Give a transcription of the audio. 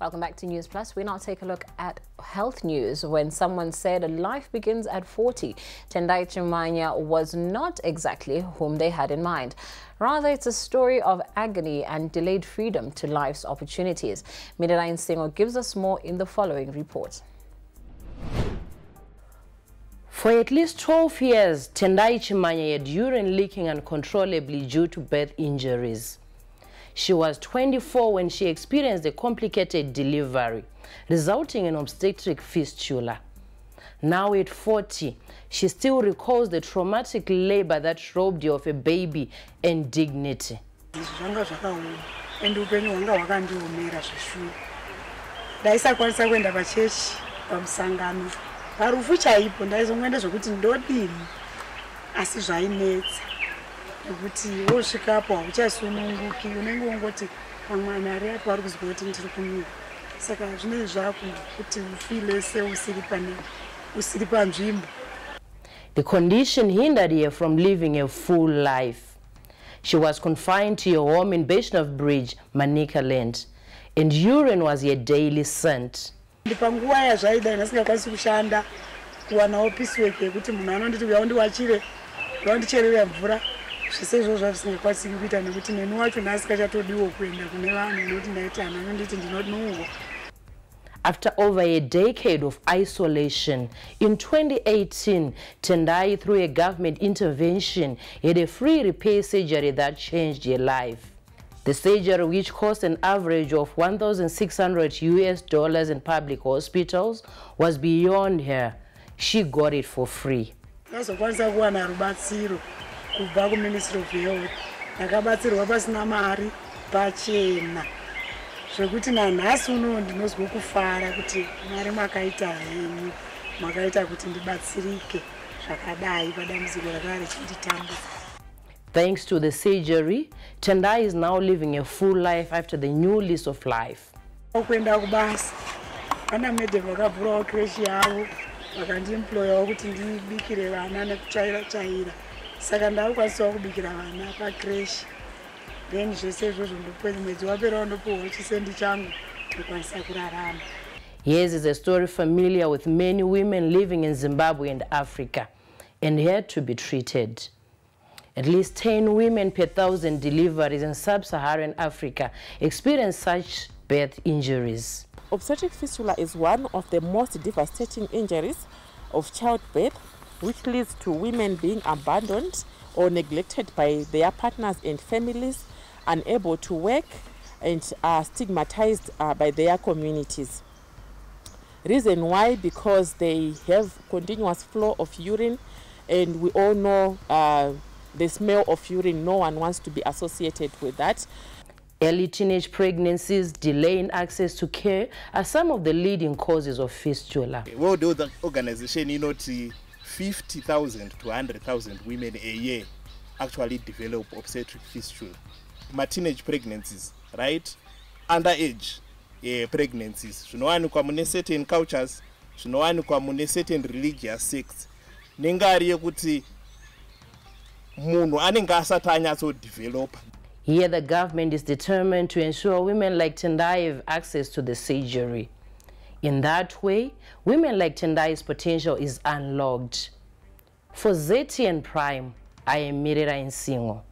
Welcome back to News Plus. We now take a look at health news when someone said life begins at 40. Tendai Chimanya was not exactly whom they had in mind. Rather, it's a story of agony and delayed freedom to life's opportunities. Midelaine Singo gives us more in the following report. For at least 12 years, Tendai Chimanya had urine leaking uncontrollably due to birth injuries. She was 24 when she experienced a complicated delivery, resulting in obstetric fistula. Now at 40, she still recalls the traumatic labor that robbed her of a baby and dignity. zvanga zvakaoma ende upenyu hwanga hwakandiomera zveshuwa ndaisakwanisa kuenda pachechi pamusangano. Parufu chaipo ndaizongoenda zvokuti ndodini? Asi zvainetsa nekuti wosvikapo hauchasununguki unenge ungoti pamwanari apo ari kuzwa kuti ndiri kunyuka saka zvinei zvako kuti ufile seusiri pane usiri panzvimbo. The condition hindered her from living a full life. She was confined to her home in Bashnov Bridge, Manika Land, and urine was her daily scent. ndi panguva yazvaida ndasingakwanisi kushanda kuwanawo pisiweki yekuti munhu anonditi uya undiwachire uya undicherere mvura zvese izvozvo zvavisingakwanisiki kuita nekuti neni wacho ndaasikachatodiwo kuenda kune vanhu nokuti ndaiti hanhu anonditi ndinonuhwa After over a decade of isolation, in 2018, Tendai, through a government intervention, had a free repair surgery that changed her life. The surgery, which cost an average of 1,600 US dollars in public hospitals, was beyond her. She got it for free. Kubva kuministry of health. Ndakabatsirwa pasina mari pachena. Zvekuti nanhasi unowo ndinozwa kufara kuti mwari mwakaita henyu makaita kuti ndibatsirike zvakadai padambudziko rakava richinditambudza Thanks to the surgery, Tendai is now living a full life after the new lease of life. kuenda kubasa vana medhe vakavhurawo kreshi yavo vakandiemployawo kuti ndibikire vana nekutsvaira tsvaira saka ndaakukwanisawo kubikira vana pakreshi then zvese izvozvo ndope mwedzi waperawo ndopiwawo chisendi changu ndokwanisa kurarama Hers is a story familiar with many women living in Zimbabwe and Africa and here to be treated. At least 10 women per thousand deliveries in sub-Saharan Africa experience such birth injuries. Obstetric fistula is one of the most devastating injuries of childbirth, which leads to women being abandoned or neglected by their partners and families, unable to work, and are stigmatized uh, by their communities. Reason why? Because they have continuous flow of urine, and we all know uh, the smell of urine. No one wants to be associated with that. Early teenage pregnancies, delay in access to care are some of the leading causes of fistula. world health organization you inoti 50000 to 100000 women a year actually develop obstetric fistula. Mateenage pregnancies right? Underage uh, pregnancies. Zvinowanikwa mune certain cultures zvinowanikwa mune certain religious sects. Nengari yekuti munhu anenge asati anyatsodevelopa. Here, the government is determined to ensure women like Tendai have access to the surgery. In that way, women like Tendai's potential is unlocked. For ZTN Prime, I am Mirira Insingo.